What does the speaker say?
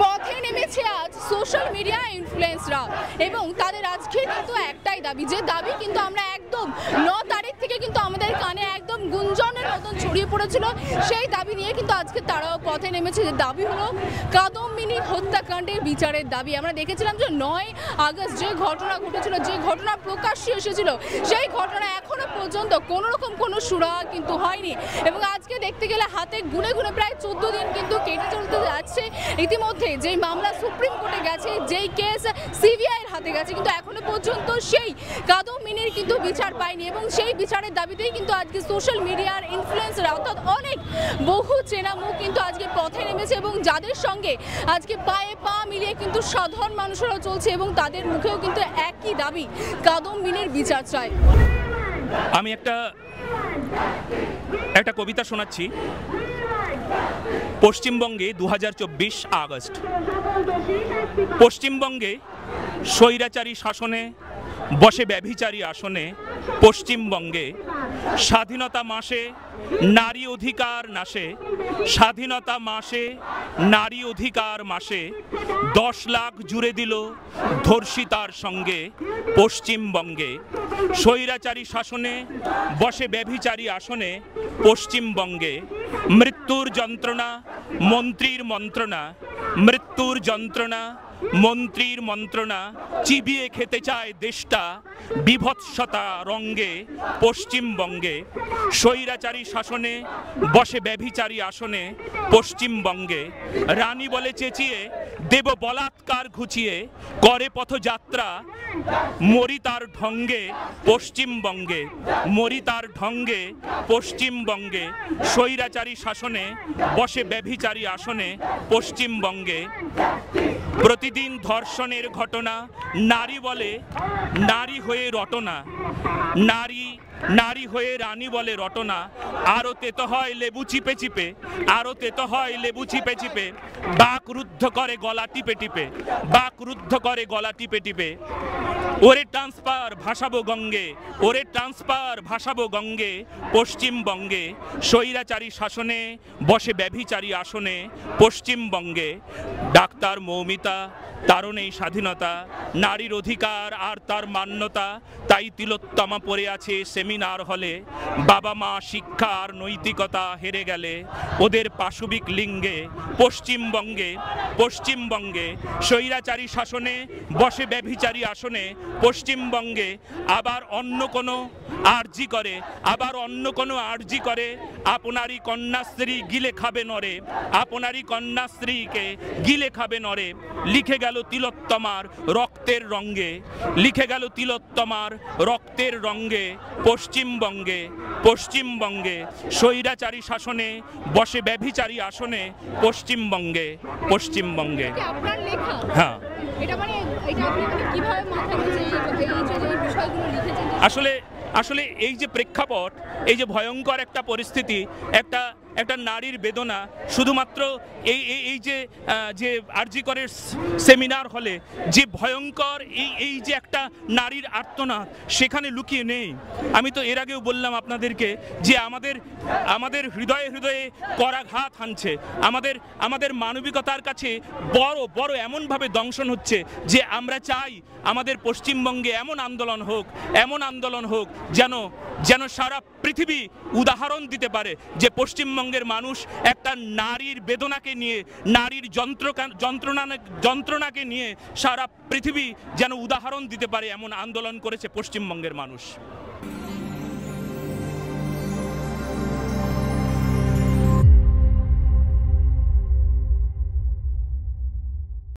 পথে নেমেছে আজ সোশ্যাল মিডিয়া ইনফ্লুয়েন্সরা এবং তাদের আজকে কিন্তু একটাই দাবি, যে দাবি কিন্তু আমরা একদম ন তারিখ থেকে কিন্তু আমাদের কানে একদম গুঞ্জনের মতন ছড়িয়ে পড়েছিল। সেই দাবি নিয়ে কিন্তু আজকে তারাও পথে নেমেছে। যে দাবি হলো কাদম্বিনী হত্যাকাণ্ডের বিচারের দাবি। আমরা দেখেছিলাম যে নয় আগস্ট যে ঘটনা ঘটেছিল, যে ঘটনা প্রকাশ্যে এসেছিল, সেই ঘটনা এখনও পর্যন্ত কোনো রকম কোনো সুরা কিন্তু হয়নি। এবং আজকে দেখতে গেলে হাতে গুনে গুনে প্রায় চোদ্দ দিন কিন্তু কেটে চলতে যাচ্ছে। ইতিমধ্যে যেই মামলা সুপ্রিম কোর্টে গেছে, যেই কেস সিবিআইয়ের হাতে গেছে, কিন্তু এখনও পর্যন্ত সেই কাদম্বিনীর কিন্তু বিচার পায়নি। এবং সেই বিচারের দাবিতেই কিন্তু আজকে সোশ্যাল মিডিয়ার অর্থাৎ অনেক বহু চেনা মুখ কিন্তু আজকে পথে নেমেছে এবং যাদের সঙ্গে আজকে পায়ে পা মিলিয়ে কিন্তু সাধারণ মানুষেরা চলছে এবং তাদের মুখেও কিন্তু একই দাবি, কাদম্বিনীর বিচার চায় আমি একটা একটা কবিতা শোনাচ্ছি। পশ্চিমবঙ্গে দু হাজার চব্বিশ আগস্ট। পশ্চিমবঙ্গে স্বৈরাচারী শাসনে বসে ব্যভিচারী আসনে পশ্চিমবঙ্গে স্বাধীনতা মাসে নারী অধিকার নাশে স্বাধীনতা মাসে নারী অধিকার মাসে দশ লাখ জুড়ে দিল ধর্ষিতার সঙ্গে পশ্চিমবঙ্গে। স্বৈরাচারী শাসনে বসে ব্যভিচারী আসনে পশ্চিমবঙ্গে। মৃত্যুর যন্ত্রণা, মন্ত্রীর মন্ত্রণা, মৃত্যুর যন্ত্রণা মন্ত্রীর মন্ত্রণা, চিবিয়ে খেতে চায় দেশটা, বিভৎসতা রঙ্গে, পশ্চিমবঙ্গে। স্বৈরাচারী শাসনে, বসে ব্যভিচারী আসনে, পশ্চিমবঙ্গে। রানী বলে চেঁচিয়ে, দেব বলাৎকার ঘুচিয়ে, করে পথযাত্রা, মরি তার ঢঙ্গে, পশ্চিমবঙ্গে। মরি তার ঢঙ্গে, পশ্চিমবঙ্গে। স্বৈরাচারী শাসনে, বসে ব্যভিচারী আসনে, পশ্চিমবঙ্গে। প্রতিদিন ধর্ষণের ঘটনা, নারী বলে নারী হয়ে রটনা, নারী নারী হয়ে রানী বলে রটনা আরও তেতো হয় লেবু চিপে চিপে আরও তেতো হয় লেবু চিপে চিপে, বাক রুদ্ধ করে গলা টিপে টিপে, বাক রুদ্ধ করে গলা টিপে টিপে ওরে ট্রান্সফার ভাসাবো গঙ্গে, ওরে ট্রান্সফার ভাসাবো গঙ্গে, পশ্চিমবঙ্গে স্বৈরাচারী শাসনে বসে ব্যভিচারী আসনে পশ্চিমবঙ্গে। ডাক্তার মৌমিতা তারও নেই স্বাধীনতা, নারীর অধিকার আর তার মান্যতা, তাই তিলোত্তমা পড়ে আছে সেমিনার হলে। বাবা মা শিক্ষা আর নৈতিকতা হেরে গেলে ওদের পাশবিক লিঙ্গে পশ্চিমবঙ্গে পশ্চিমবঙ্গে স্বৈরাচারী শাসনে বসে ব্যভিচারী আসনে পশ্চিমবঙ্গে আবার অন্য কোনো আর্জি করে আবার অন্য কোনো আরজি করে আপনারই কন্যাশ্রী গিলে খাবে নরে আপনারই কন্যাশ্রীকে গিলে খাবে নরে। লিখে গেল তিলোত্তমার রক্তের রঙ্গে লিখে গেল তিলোত্তমার রক্তের রঙ্গে পশ্চিমবঙ্গে পশ্চিমবঙ্গে স্বৈরাচারী শাসনে বসে ব্যভিচারী আসনে পশ্চিমবঙ্গে পশ্চিমবঙ্গে। হ্যাঁ। মানে মানে আসলে আসলে এই যে প্রেক্ষাপট এই যে ভয়ঙ্কর একটা পরিস্থিতি একটা একটা নারীর বেদনা শুধুমাত্র এই এই যে যে আরজিকরের সেমিনার হলে, যে ভয়ঙ্কর এই এই যে একটা নারীর আর্তনা সেখানে লুকিয়ে নেই। আমি তো এর আগেও বললাম আপনাদেরকে যে আমাদের আমাদের হৃদয়ে হৃদয়ে করাঘাত হানছে। আমাদের আমাদের মানবিকতার কাছে বড় বড় এমনভাবে দংশন হচ্ছে যে আমরা চাই আমাদের পশ্চিমবঙ্গে এমন আন্দোলন হোক, এমন আন্দোলন হোক যেন যেন সারা পৃথিবী উদাহরণ দিতে পারে যে পশ্চিমবঙ্গের মানুষ একটা নারীর বেদনাকে নিয়ে, নারীর যন্ত্র যন্ত্রণা যন্ত্রণাকে নিয়ে সারা পৃথিবী যেন উদাহরণ দিতে পারে এমন আন্দোলন করেছে পশ্চিমবঙ্গের মানুষ।